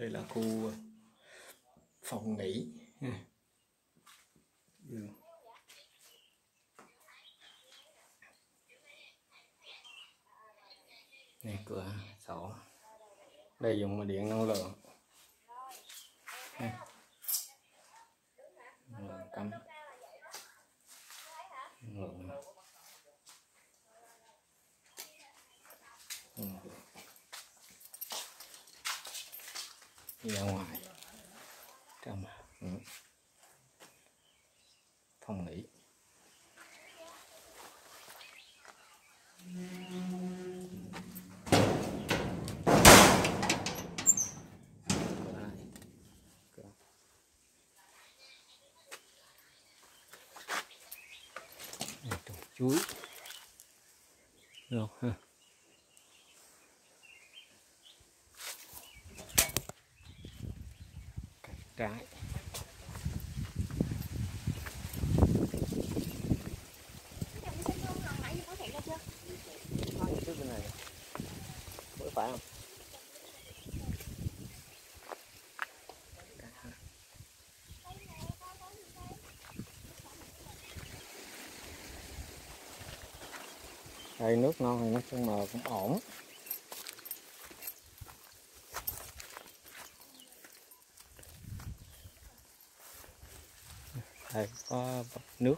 đây là khu ờ, phòng nghỉ. Này cửa sổ. Đây dùng điện năng lượng ha. năng lượng cắm năng lượng Ừ đi ra ngoài. Trong ừ. phòng nghỉ chuối. Được ha. Trái trước bên này bữa phải không đây nước non thì nói chung là cũng ổn. Đây có nước.